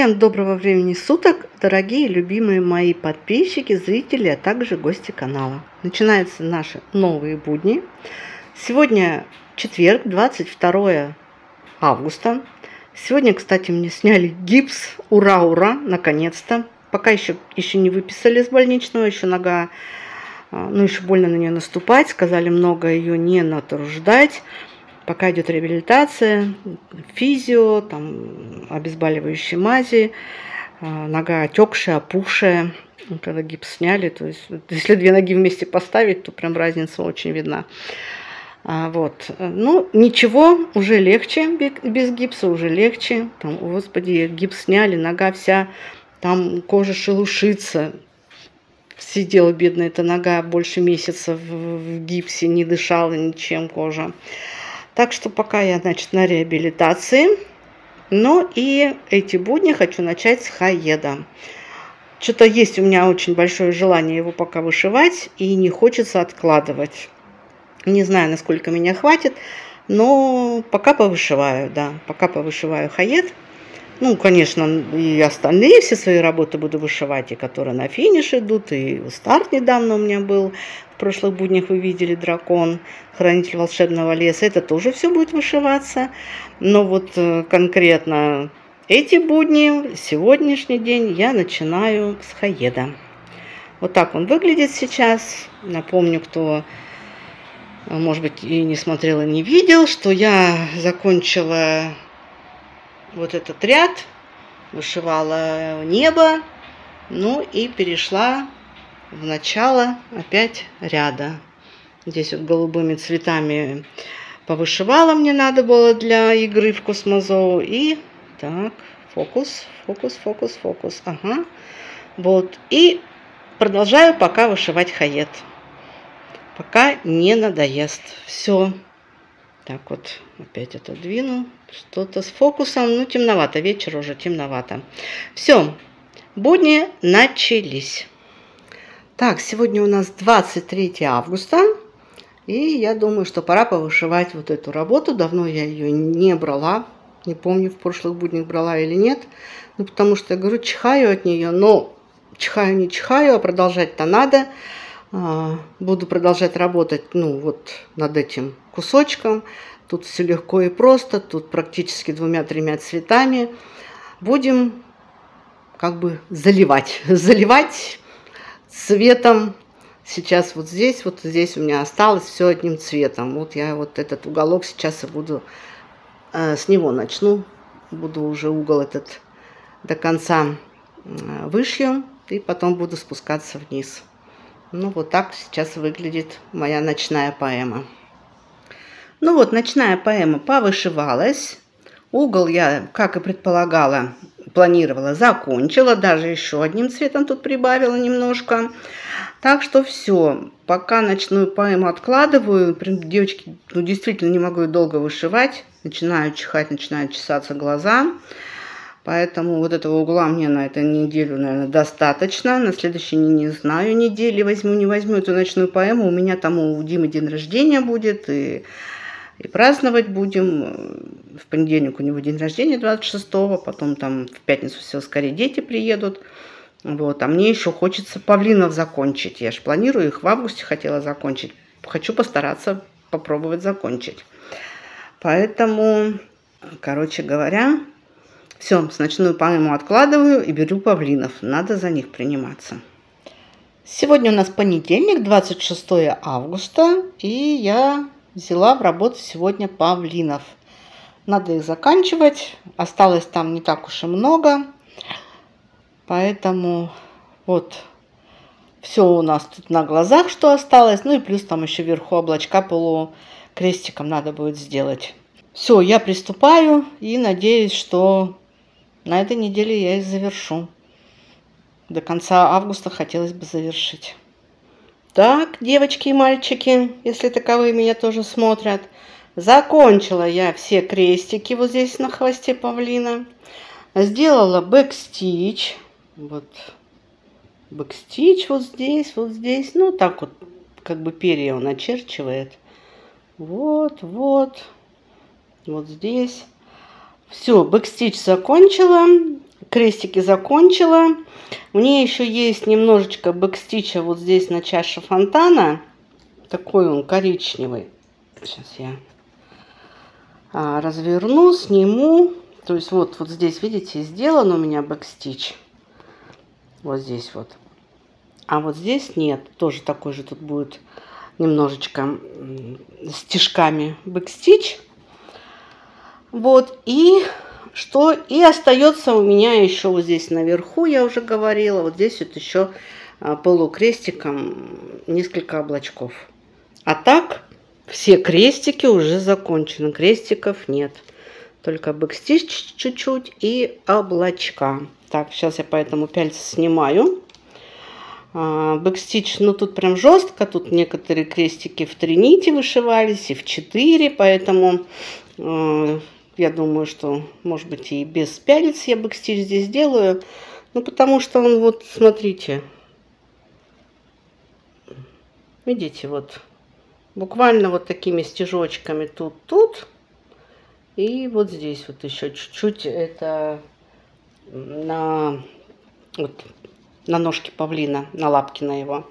Всем доброго времени суток, дорогие любимые мои подписчики, зрители, а также гости канала. Начинаются наши новые будни. Сегодня четверг, 22 августа. Сегодня, кстати, мне сняли гипс. Ура, ура, наконец-то. Пока еще, еще не выписали из больничного, еще нога, а, ну, еще больно на нее наступать. Сказали много ее не натруждать. Пока идет реабилитация, физио, там, обезболивающие мази, а, нога отекшая, опухшая. Когда гипс сняли, то есть если две ноги вместе поставить, то прям разница очень видна. А, вот. Ну, ничего, уже легче, без гипса уже легче. Там, господи, гипс сняли, нога вся, там кожа шелушится. Сидела бедная эта нога больше месяца в гипсе, не дышала ничем кожа. Так что пока я, значит, на реабилитации. Но и эти будни хочу начать с хаеда. Что-то есть у меня очень большое желание его пока вышивать, и не хочется откладывать. Не знаю, насколько меня хватит, но пока повышиваю, да, пока повышиваю хаед. Ну, конечно, и остальные все свои работы буду вышивать, и которые на финиш идут, и старт недавно у меня был. В прошлых буднях вы видели дракон, хранитель волшебного леса. Это тоже все будет вышиваться. Но вот э, конкретно эти будни, сегодняшний день я начинаю с хаеда. Вот так он выглядит сейчас. Напомню, кто, может быть, и не смотрел, и не видел, что я закончила вот этот ряд, вышивала небо, ну и перешла в начало опять ряда. Здесь вот голубыми цветами повышивала мне надо было для игры в космозоу. И так, фокус, фокус, фокус, фокус. Ага. Вот. И продолжаю пока вышивать хаед. Пока не надоест. Все. Так вот, опять это двину. Что-то с фокусом. Ну, темновато. Вечер уже темновато. Все. Будни начались. Так, сегодня у нас 23 августа. И я думаю, что пора повышивать вот эту работу. Давно я ее не брала. Не помню, в прошлых буднях брала или нет. Ну, потому что, я говорю, чихаю от нее. Но чихаю, не чихаю, а продолжать-то надо. А, буду продолжать работать, ну, вот над этим кусочком. Тут все легко и просто, тут практически двумя-тремя цветами. Будем как бы заливать, заливать цветом. Сейчас вот здесь, вот здесь у меня осталось все одним цветом. Вот я вот этот уголок сейчас и буду, э, с него начну. Буду уже угол этот до конца э, вышью и потом буду спускаться вниз. Ну, вот так сейчас выглядит моя ночная поэма. Ну вот, ночная поэма повышивалась. Угол я, как и предполагала, планировала, закончила. Даже еще одним цветом тут прибавила немножко. Так что все. Пока ночную поэму откладываю. Девочки, ну действительно не могу долго вышивать. Начинаю чихать, начинают чесаться глаза. Поэтому вот этого угла мне на эту неделю, наверное, достаточно. На следующей, не, знаю, неделе возьму, не возьму эту ночную поэму. У меня там у Димы день рождения будет, и, и праздновать будем. В понедельник у него день рождения 26-го, потом там в пятницу все скорее дети приедут. Вот, а мне еще хочется павлинов закончить. Я же планирую их в августе хотела закончить. Хочу постараться попробовать закончить. Поэтому, короче говоря, все, с ночную поэму откладываю и беру павлинов. Надо за них приниматься. Сегодня у нас понедельник, 26 августа, и я взяла в работу сегодня павлинов. Надо их заканчивать. Осталось там не так уж и много. Поэтому вот все у нас тут на глазах, что осталось. Ну и плюс там еще вверху облачка полу крестиком надо будет сделать. Все, я приступаю и надеюсь, что на этой неделе я их завершу. До конца августа хотелось бы завершить. Так, девочки и мальчики, если таковые меня тоже смотрят, закончила я все крестики вот здесь на хвосте павлина. Сделала бэкстич. Вот бэкстич вот здесь, вот здесь. Ну, так вот, как бы перья он очерчивает. Вот, вот, вот здесь. Все, бэкстич закончила. крестики закончила. Мне еще есть немножечко бэкстича вот здесь на чаше фонтана. Такой он коричневый. Сейчас я а, разверну, сниму. То есть вот, вот здесь, видите, сделан у меня бэкстич. Вот здесь вот. А вот здесь нет. Тоже такой же тут будет немножечко стежками бэкстич. Вот, и что? И остается у меня еще вот здесь наверху, я уже говорила, вот здесь вот еще а, полукрестиком несколько облачков. А так все крестики уже закончены, крестиков нет. Только бэкстич чуть-чуть и облачка. Так, сейчас я поэтому пяльцы снимаю. А, бэкстич, ну тут прям жестко, тут некоторые крестики в три нити вышивались и в четыре, поэтому э, я думаю, что может быть и без пялец я бэкстич здесь делаю, ну потому что он вот, смотрите, видите, вот буквально вот такими стежочками тут-тут и вот здесь вот еще чуть-чуть это на вот на ножке павлина, на лапке на его.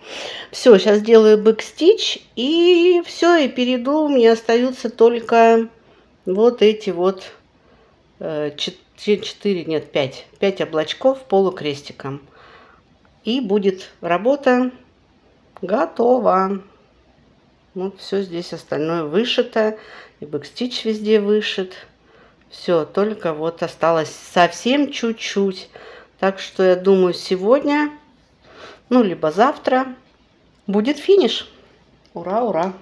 Все, сейчас делаю backstitch, и все, и перейду. Мне остаются только вот эти вот э, 4, нет, 5, 5 облачков полукрестиком. И будет работа готова. Вот все здесь остальное вышито, и backstitch везде вышит. Все, только вот осталось совсем чуть-чуть. Так что я думаю, сегодня, ну, либо завтра будет финиш. Ура, ура!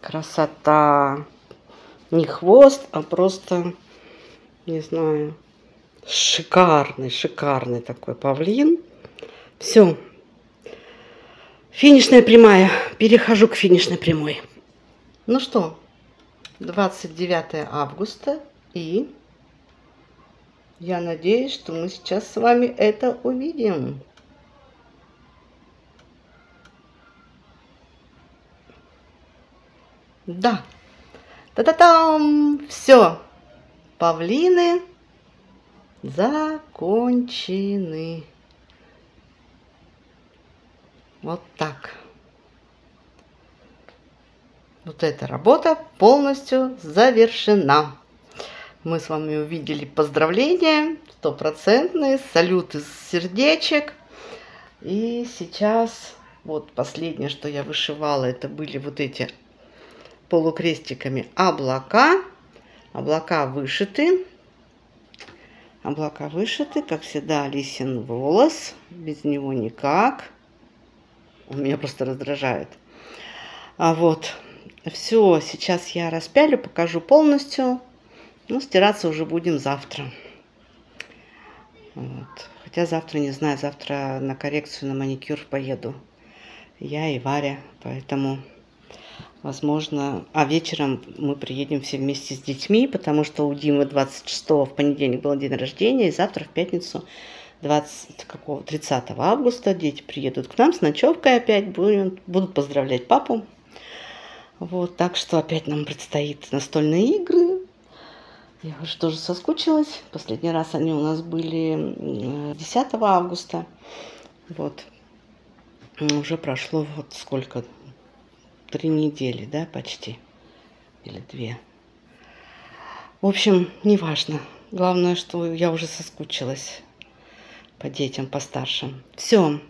Красота! Не хвост, а просто, не знаю, шикарный, шикарный такой павлин. Все. Финишная прямая. Перехожу к финишной прямой. Ну что, 29 августа и я надеюсь, что мы сейчас с вами это увидим. Да. Та-та-там! Все. Павлины закончены. Вот так. Вот эта работа полностью завершена мы с вами увидели поздравления стопроцентные, салют из сердечек. И сейчас вот последнее, что я вышивала, это были вот эти полукрестиками облака. Облака вышиты. Облака вышиты, как всегда, лисин волос. Без него никак. Он меня просто раздражает. А вот, все, сейчас я распялю, покажу полностью. Ну, стираться уже будем завтра. Вот. Хотя завтра, не знаю, завтра на коррекцию, на маникюр поеду. Я и Варя, поэтому, возможно... А вечером мы приедем все вместе с детьми, потому что у Димы 26 в понедельник был день рождения, и завтра в пятницу 20, какого, 30 августа дети приедут к нам с ночевкой опять, будут, будут поздравлять папу. Вот, так что опять нам предстоит настольные игры, я уже тоже соскучилась. Последний раз они у нас были 10 августа. Вот. Уже прошло вот сколько? Три недели, да, почти. Или две. В общем, неважно. Главное, что я уже соскучилась по детям, по старшим. Все.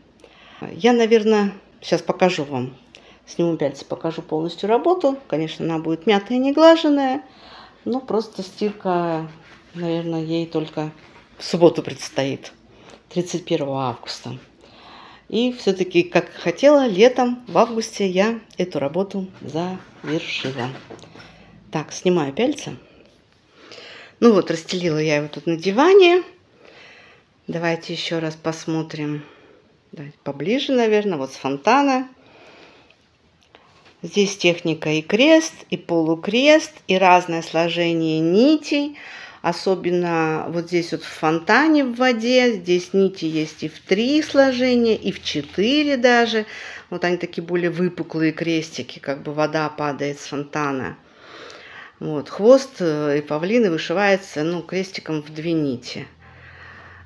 Я, наверное, сейчас покажу вам. Сниму пяльцы, покажу полностью работу. Конечно, она будет мятая, неглаженная. Ну, просто стирка, наверное, ей только в субботу предстоит, 31 августа. И все-таки, как хотела, летом, в августе я эту работу завершила. Так, снимаю пяльца. Ну вот, расстелила я его тут на диване. Давайте еще раз посмотрим. Давайте поближе, наверное, вот с фонтана. Здесь техника и крест, и полукрест, и разное сложение нитей. Особенно вот здесь вот в фонтане в воде. Здесь нити есть и в три сложения, и в четыре даже. Вот они такие более выпуклые крестики, как бы вода падает с фонтана. Вот, хвост э, и павлины вышивается ну, крестиком в две нити.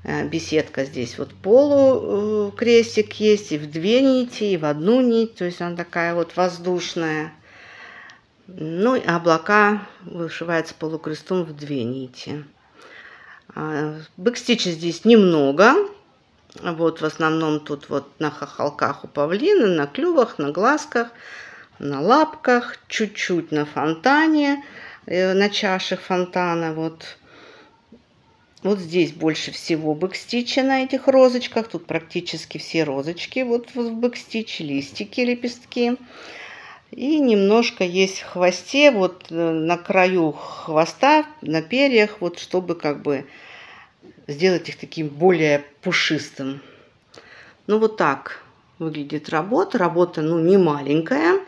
э, беседка здесь вот полукрестик есть, и в две нити, и в одну нить, то есть она такая вот воздушная. Ну и облака вышиваются полукрестом в две нити. А, бэкстича здесь немного. Вот в основном тут вот на хохолках у павлина, на клювах, на глазках, на лапках, чуть-чуть на фонтане, э, на чашах фонтана. Вот. вот здесь больше всего бэкстича на этих розочках. Тут практически все розочки вот в бэкстиче, листики, лепестки. И немножко есть в хвосте, вот э, на краю хвоста, на перьях, вот чтобы как бы сделать их таким более пушистым. Ну вот так выглядит работа. Работа, ну, не маленькая.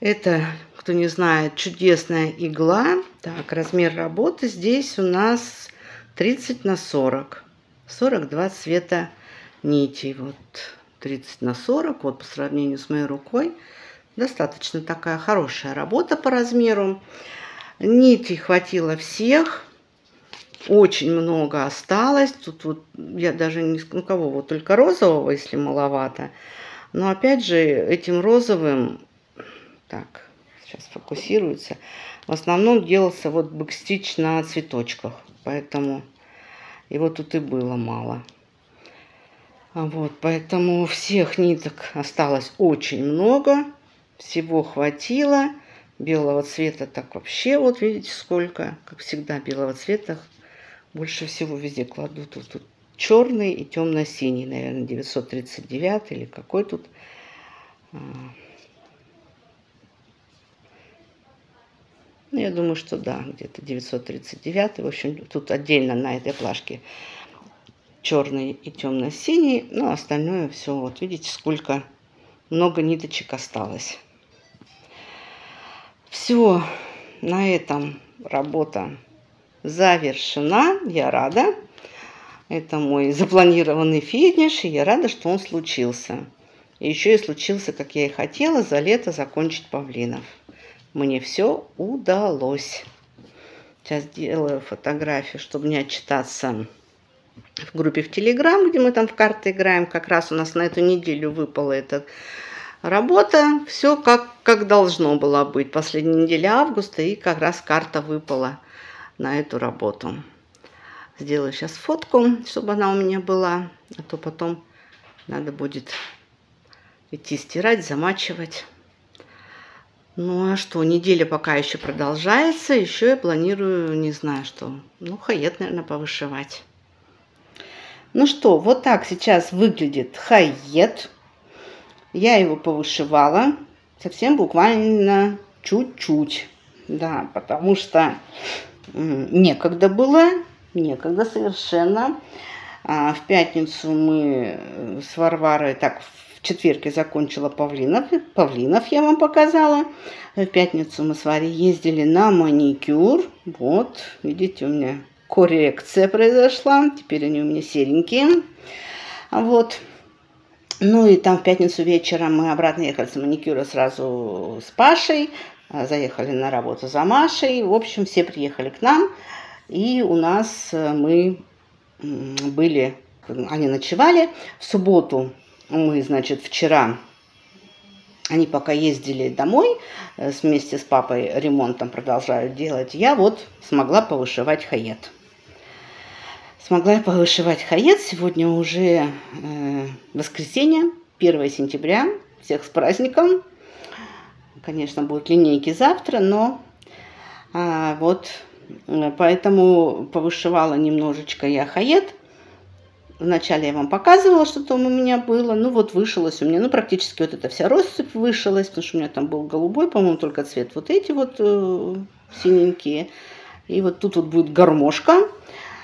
Это, кто не знает, чудесная игла. Так, размер работы здесь у нас 30 на 40. 42 цвета нитей. Вот 30 на 40, вот по сравнению с моей рукой. Достаточно такая хорошая работа по размеру. Нитей хватило всех. Очень много осталось. Тут вот я даже не ну кого, вот только розового, если маловато. Но опять же, этим розовым, так, сейчас фокусируется, в основном делался вот бэкстич на цветочках. Поэтому его тут и было мало. Вот, поэтому всех ниток осталось очень много. Всего хватило. Белого цвета так вообще, вот видите, сколько. Как всегда, белого цвета больше всего везде кладу. Тут, тут черный и темно-синий, наверное, 939 или какой тут. А. Ну, я думаю, что да, где-то 939. В общем, тут отдельно на этой плашке черный и темно-синий. Ну, остальное все, вот видите, сколько много ниточек осталось. Все, на этом работа завершена. Я рада. Это мой запланированный финиш, и я рада, что он случился. И еще и случился, как я и хотела, за лето закончить павлинов. Мне все удалось. Сейчас делаю фотографию, чтобы не отчитаться в группе в Телеграм, где мы там в карты играем. Как раз у нас на эту неделю выпало этот Работа, все как, как должно было быть. Последняя неделя августа, и как раз карта выпала на эту работу. Сделаю сейчас фотку, чтобы она у меня была, а то потом надо будет идти стирать, замачивать. Ну а что, неделя пока еще продолжается, еще я планирую, не знаю что, ну хайет, наверное, повышивать. Ну что, вот так сейчас выглядит хайет. Я его повышивала совсем буквально чуть-чуть. Да, потому что некогда было, некогда совершенно. А в пятницу мы с Варварой, так, в четверг я закончила павлинов. Павлинов я вам показала. В пятницу мы с Варей ездили на маникюр. Вот, видите, у меня коррекция произошла. Теперь они у меня серенькие. Вот. Ну и там в пятницу вечером мы обратно ехали с маникюра сразу с Пашей, а, заехали на работу за Машей. В общем, все приехали к нам, и у нас э, мы были, они ночевали. В субботу мы, значит, вчера, они пока ездили домой, э, вместе с папой ремонтом продолжают делать, я вот смогла повышивать хает смогла повышивать хаец. Сегодня уже э, воскресенье, 1 сентября. Всех с праздником. Конечно, будут линейки завтра, но а, вот э, поэтому повышивала немножечко я хает. Вначале я вам показывала, что там у меня было. Ну вот вышилось у меня, ну практически вот эта вся россыпь вышилась, потому что у меня там был голубой, по-моему, только цвет вот эти вот э, синенькие. И вот тут вот будет гармошка.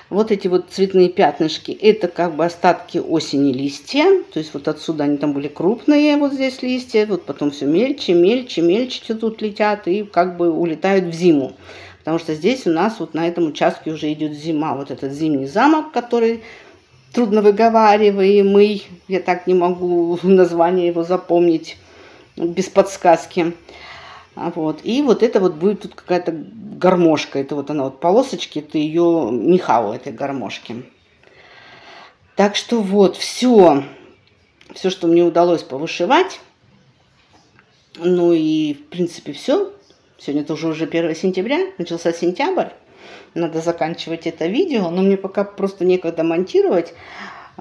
Вот эти вот цветные пятнышки, это как бы остатки осени листья. То есть вот отсюда они там были крупные, вот здесь листья. Вот потом все мельче, мельче, мельче тут летят и как бы улетают в зиму. Потому что здесь у нас вот на этом участке уже идет зима. Вот этот зимний замок, который трудно выговариваемый. Я так не могу название его запомнить без подсказки. А вот. И вот это вот будет тут какая-то гармошка. Это вот она вот полосочки, это ее меха у этой гармошки. Так что вот, все, все, что мне удалось повышивать. Ну и, в принципе, все. Сегодня тоже уже 1 сентября, начался сентябрь. Надо заканчивать это видео, но мне пока просто некогда монтировать.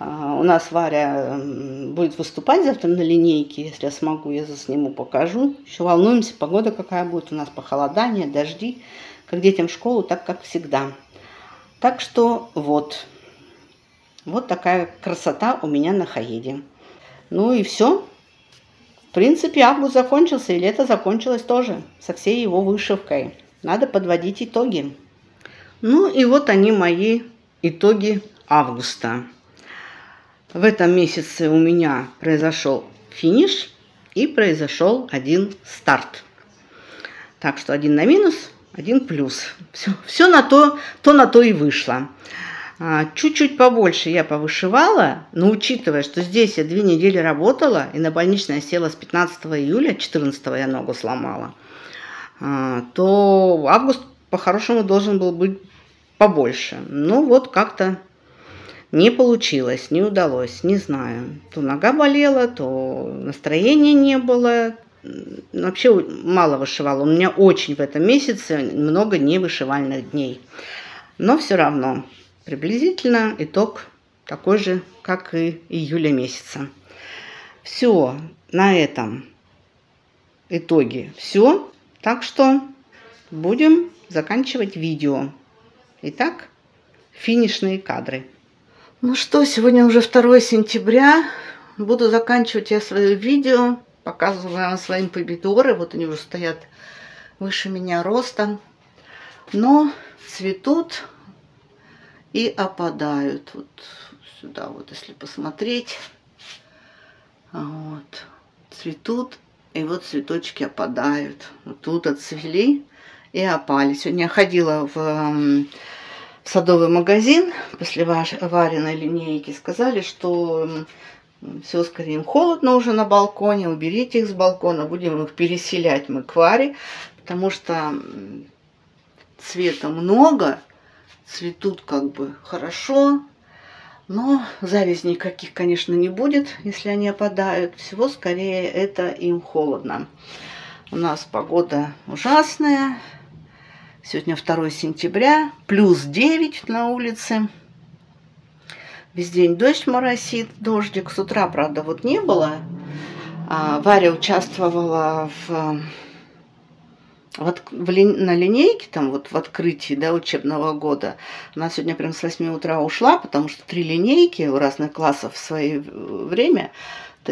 А, у нас Варя будет выступать завтра на линейке. Если я смогу, я засниму, покажу. Еще волнуемся, погода какая будет у нас, похолодание, дожди. Как детям в школу, так как всегда. Так что вот. Вот такая красота у меня на Хаеде. Ну и все. В принципе, август закончился, и лето закончилось тоже, со всей его вышивкой. Надо подводить итоги. Ну и вот они мои итоги августа. В этом месяце у меня произошел финиш и произошел один старт. Так что один на минус, один плюс. Все, все на то, то на то и вышло. А, чуть-чуть побольше я повышивала, но учитывая, что здесь я две недели работала, и на больничное села с 15 июля, 14 я ногу сломала, а, то август по-хорошему должен был быть побольше. Ну вот как-то не получилось, не удалось, не знаю. То нога болела, то настроения не было. Вообще мало вышивала. У меня очень в этом месяце много невышивальных дней. Но все равно Приблизительно итог такой же, как и июля месяца. Все, на этом итоге все. Так что будем заканчивать видео. Итак, финишные кадры. Ну что, сегодня уже 2 сентября. Буду заканчивать я свое видео. Показываю вам своим помидоры. Вот они уже стоят выше меня ростом. Но цветут и опадают. Вот сюда вот, если посмотреть. Вот. Цветут, и вот цветочки опадают. Вот тут отцвели и опали. Сегодня я ходила в садовый магазин после вареной линейки. Сказали, что все, скорее, им холодно уже на балконе, уберите их с балкона, будем их переселять мы к Варе, потому что цвета много, цветут как бы хорошо, но завязей никаких, конечно, не будет, если они опадают. Всего скорее это им холодно. У нас погода ужасная. Сегодня 2 сентября, плюс 9 на улице. Весь день дождь моросит, дождик. С утра, правда, вот не было. А Варя участвовала в в ли, на линейке, там вот в открытии да, учебного года, она сегодня прям с 8 утра ушла, потому что три линейки у разных классов в свое время,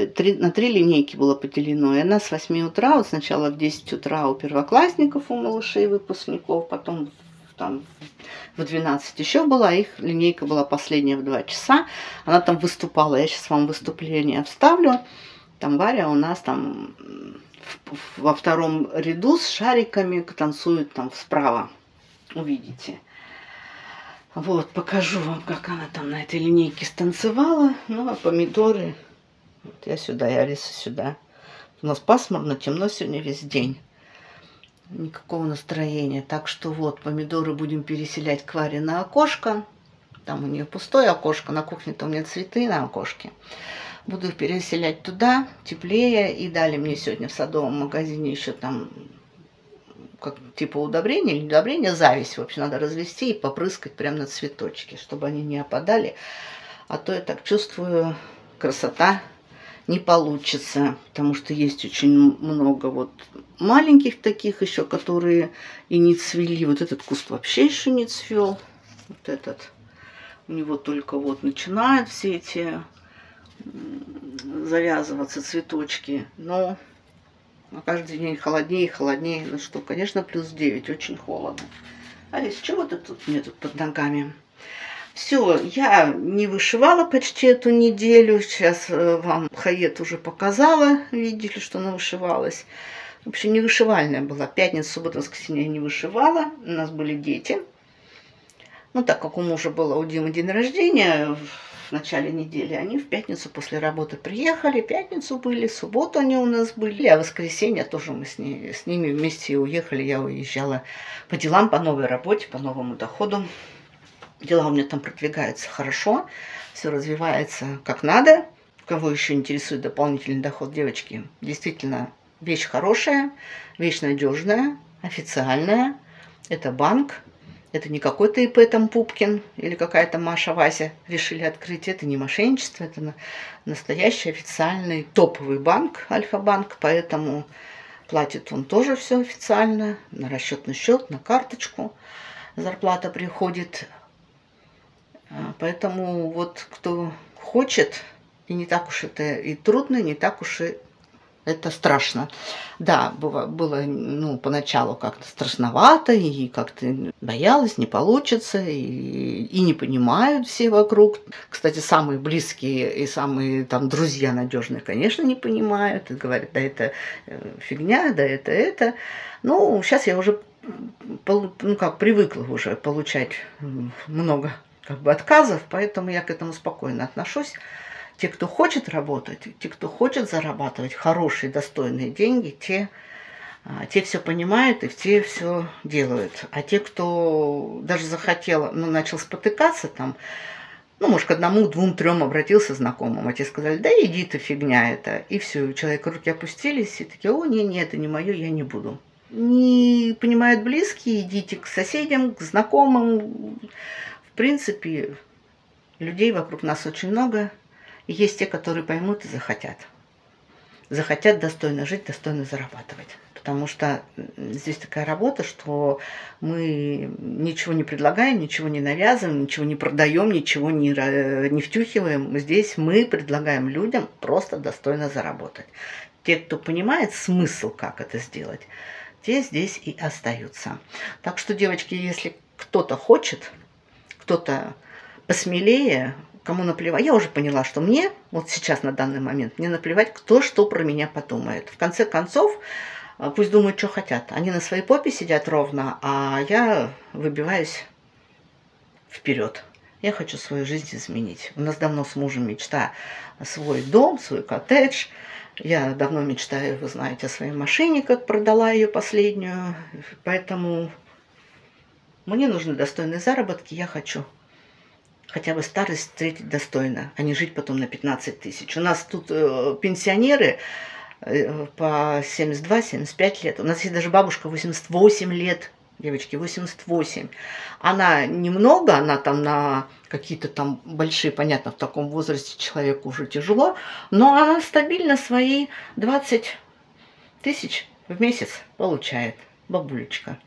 три, на три линейки было поделено. И она с 8 утра, вот сначала в 10 утра у первоклассников, у малышей, выпускников, потом там в 12 еще была, их линейка была последняя в 2 часа. Она там выступала, я сейчас вам выступление вставлю. Там Варя у нас там во втором ряду с шариками танцует там справа. Увидите. Вот, покажу вам, как она там на этой линейке станцевала. Ну, а помидоры... Вот я сюда, я Алиса сюда. У нас пасмурно, темно сегодня весь день. Никакого настроения. Так что вот, помидоры будем переселять к Варе на окошко. Там у нее пустое окошко. На кухне-то у меня цветы на окошке. Буду их переселять туда, теплее. И дали мне сегодня в садовом магазине еще там как типа удобрения или удобрения, зависть. В общем, надо развести и попрыскать прямо на цветочки, чтобы они не опадали. А то я так чувствую, красота не получится, потому что есть очень много вот маленьких таких еще, которые и не цвели. Вот этот куст вообще еще не цвел. Вот этот. У него только вот начинают все эти завязываться цветочки. Но каждый день холоднее и холоднее. Ну что, конечно, плюс 9, очень холодно. Алис, чего ты тут мне тут под ногами? Все, я не вышивала почти эту неделю. Сейчас э, вам Хает уже показала. Видели, что она вышивалась. В общем, не вышивальная была. Пятница, суббота, воскресенье я не вышивала. У нас были дети. Ну, так как у мужа было у Димы день рождения, в начале недели. Они в пятницу после работы приехали, пятницу были, субботу они у нас были, а воскресенье тоже мы с, ней, с ними вместе уехали. Я уезжала по делам, по новой работе, по новому доходу. Дела у меня там продвигаются хорошо, все развивается как надо. Кого еще интересует дополнительный доход, девочки, действительно вещь хорошая, вещь надежная, официальная. Это банк, это не какой-то ИП там Пупкин или какая-то Маша Вася решили открыть. Это не мошенничество, это настоящий официальный топовый банк, Альфа-банк, поэтому платит он тоже все официально, на расчетный счет, на карточку. Зарплата приходит. А, поэтому вот кто хочет, и не так уж это и трудно, не так уж и это страшно. Да, было, было ну, поначалу как-то страшновато, и как-то боялась, не получится, и, и не понимают все вокруг. Кстати, самые близкие и самые там друзья надежные, конечно, не понимают, и говорят, да это э, фигня, да это это. Ну, сейчас я уже, ну как, привыкла уже получать много как бы отказов, поэтому я к этому спокойно отношусь. Те, кто хочет работать, те, кто хочет зарабатывать хорошие, достойные деньги, те, а, те все понимают и те все делают. А те, кто даже захотел, ну, начал спотыкаться там, ну, может, к одному, двум, трем обратился знакомым, а те сказали, да иди ты, фигня это. И все, у человека руки опустились, и такие, о, не, не, это не мое, я не буду. Не понимают близкие, идите к соседям, к знакомым. Принципе, людей вокруг нас очень много, и есть те, которые поймут и захотят. Захотят достойно жить, достойно зарабатывать. Потому что здесь такая работа, что мы ничего не предлагаем, ничего не навязываем, ничего не продаем, ничего не, не втюхиваем. Здесь мы предлагаем людям просто достойно заработать. Те, кто понимает смысл, как это сделать, те здесь и остаются. Так что, девочки, если кто-то хочет, кто-то посмелее, кому наплевать. Я уже поняла, что мне, вот сейчас на данный момент, мне наплевать, кто что про меня подумает. В конце концов, э, пусть думают, что хотят. Они на своей попе сидят ровно, а я выбиваюсь вперед. Я хочу свою жизнь изменить. У нас давно с мужем мечта свой дом, свой коттедж. Я давно мечтаю, вы знаете, о своей машине, как продала ее последнюю. Поэтому мне нужны достойные заработки. Я хочу хотя бы старость встретить достойно, а не жить потом на 15 тысяч. У нас тут э, пенсионеры э, по 72-75 лет. У нас есть даже бабушка 88 лет, девочки, 88. Она немного, она там на какие-то там большие, понятно, в таком возрасте человеку уже тяжело, но она стабильно свои 20 тысяч в месяц получает, бабулечка,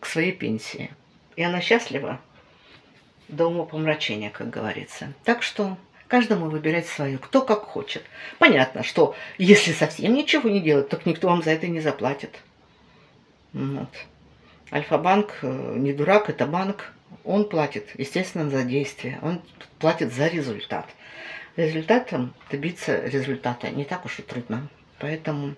к своей пенсии. И она счастлива, до умопомрачения, как говорится. Так что каждому выбирать свое, кто как хочет. Понятно, что если совсем ничего не делать, так никто вам за это не заплатит. Вот. Альфа-банк э, не дурак, это банк. Он платит, естественно, за действие. Он платит за результат. Результатом добиться результата не так уж и трудно. Поэтому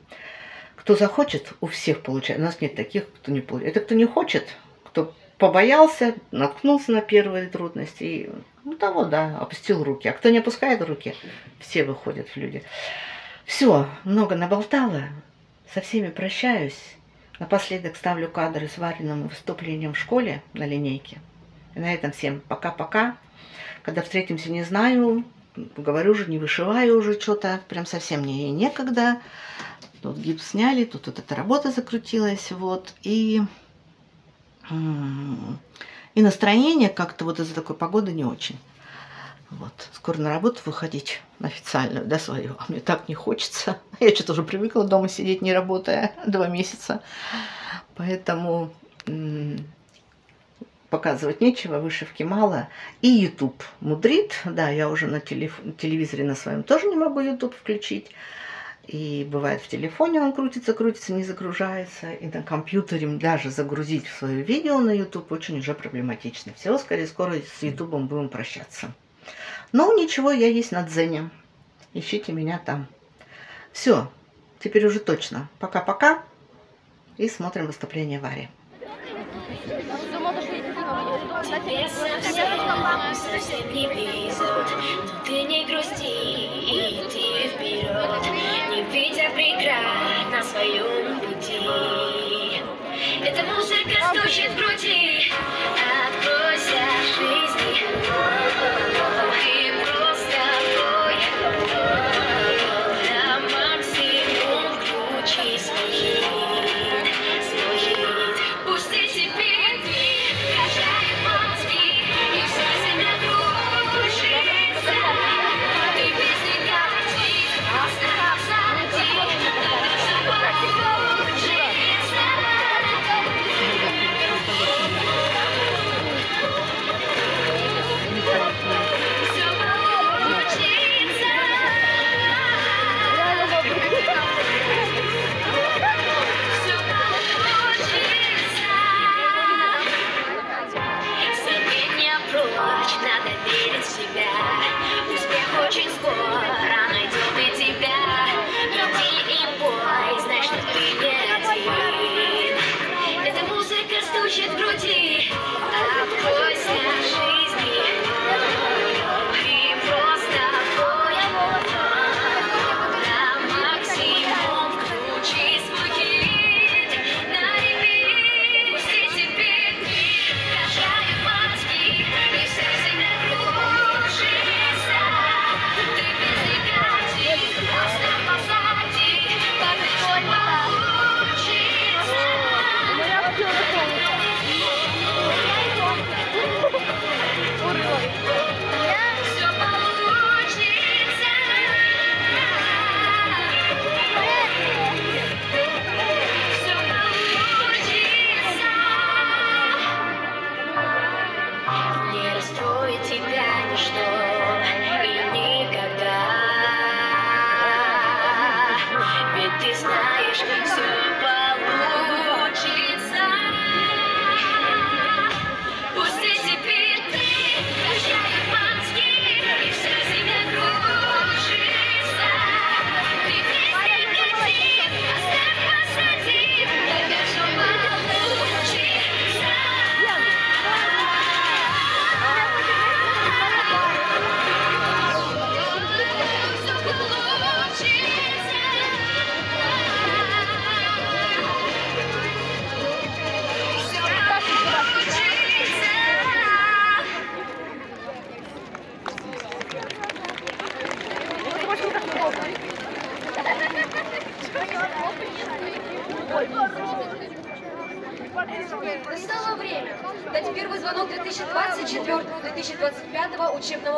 кто захочет, у всех получает. У нас нет таких, кто не получает. Это кто не хочет, кто побоялся, наткнулся на первые трудности и, ну, того, да, опустил руки. А кто не опускает руки, все выходят в люди. Все, много наболтала, со всеми прощаюсь. Напоследок ставлю кадры с Вариным выступлением в школе на линейке. И на этом всем пока-пока. Когда встретимся, не знаю, говорю уже, не вышиваю уже что-то, прям совсем мне некогда. Тут гипс сняли, тут вот эта работа закрутилась, вот, и и настроение как-то вот из-за такой погоды не очень. Вот. Скоро на работу выходить, на официальную, да, свою. А мне так не хочется. Я что-то уже привыкла дома сидеть, не работая два месяца. Поэтому показывать нечего, вышивки мало. И YouTube мудрит. Да, я уже на телеф телевизоре на своем тоже не могу YouTube включить. И бывает в телефоне он крутится, крутится, не загружается. И на компьютере даже загрузить в свое видео на YouTube очень уже проблематично. Все, скорее, скоро с YouTube будем прощаться. Но ничего, я есть на Дзене. Ищите меня там. Все, теперь уже точно. Пока-пока. И смотрим выступление Вари. Ты не грусти, иди вперед видя преград на своем пути. Эта музыка стучит в груди,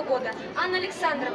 года. Анна Александровна,